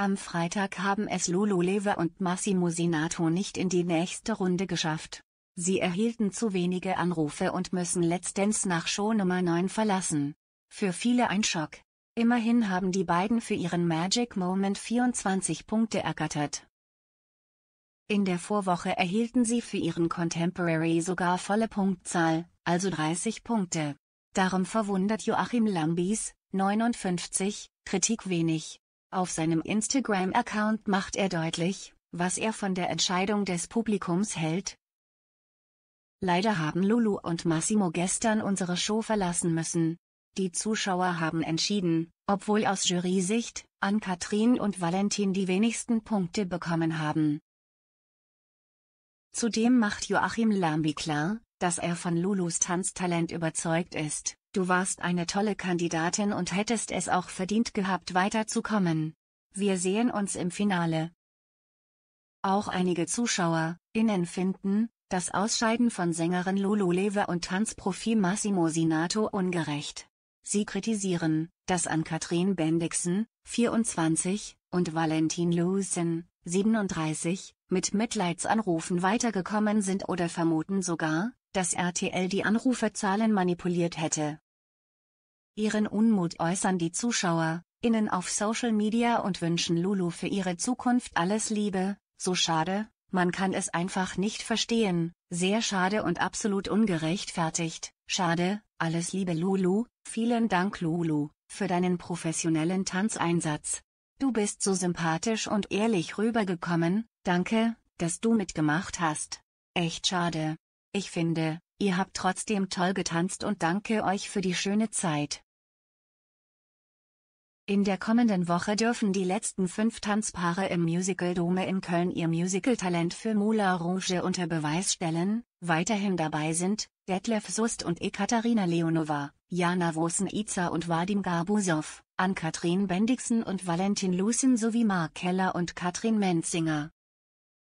Am Freitag haben es Lulu Lever und Massimo Sinato nicht in die nächste Runde geschafft. Sie erhielten zu wenige Anrufe und müssen letztens nach Show Nummer 9 verlassen. Für viele ein Schock. Immerhin haben die beiden für ihren Magic Moment 24 Punkte ergattert. In der Vorwoche erhielten sie für ihren Contemporary sogar volle Punktzahl, also 30 Punkte. Darum verwundert Joachim Lambis, 59, Kritik wenig. Auf seinem Instagram-Account macht er deutlich, was er von der Entscheidung des Publikums hält. Leider haben Lulu und Massimo gestern unsere Show verlassen müssen. Die Zuschauer haben entschieden, obwohl aus Jury-Sicht, an Katrin und Valentin die wenigsten Punkte bekommen haben. Zudem macht Joachim Lambi klar, dass er von Lulus Tanztalent überzeugt ist. Du warst eine tolle Kandidatin und hättest es auch verdient gehabt weiterzukommen. Wir sehen uns im Finale. Auch einige Zuschauer, innen finden, das Ausscheiden von Sängerin Lulu Lever und Tanzprofi Massimo Sinato ungerecht. Sie kritisieren, dass an Katrin Bendixen, 24, und Valentin Lucen, 37, mit Mitleidsanrufen weitergekommen sind oder vermuten sogar, dass RTL die Anruferzahlen manipuliert hätte. Ihren Unmut äußern die Zuschauer, innen auf Social Media und wünschen Lulu für ihre Zukunft alles Liebe, so schade, man kann es einfach nicht verstehen, sehr schade und absolut ungerechtfertigt, schade, alles Liebe Lulu, vielen Dank Lulu, für deinen professionellen Tanzeinsatz. Du bist so sympathisch und ehrlich rübergekommen, danke, dass du mitgemacht hast. Echt schade. Ich finde, ihr habt trotzdem toll getanzt und danke euch für die schöne Zeit. In der kommenden Woche dürfen die letzten fünf Tanzpaare im Musical Dome in Köln ihr Musical-Talent für Moulin Rouge unter Beweis stellen, weiterhin dabei sind, Detlef Sust und Ekaterina Leonova, Jana Wosen-Iza und Vadim Garbusov, Ann-Kathrin Bendixen und Valentin Lucen sowie Mark Keller und Katrin Menzinger.